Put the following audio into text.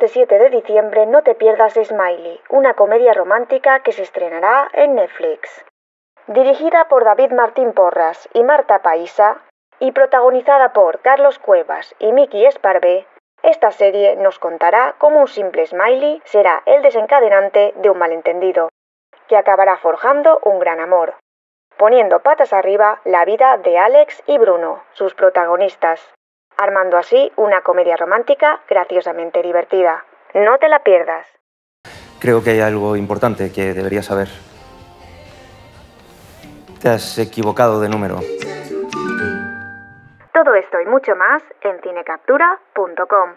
Este 7 de diciembre no te pierdas Smiley, una comedia romántica que se estrenará en Netflix. Dirigida por David Martín Porras y Marta Paisa, y protagonizada por Carlos Cuevas y Miki Esparvé, esta serie nos contará cómo un simple smiley será el desencadenante de un malentendido, que acabará forjando un gran amor, poniendo patas arriba la vida de Alex y Bruno, sus protagonistas, armando así una comedia romántica graciosamente divertida. No te la pierdas. Creo que hay algo importante que deberías saber. Te has equivocado de número. Todo esto y mucho más en cinecaptura.com.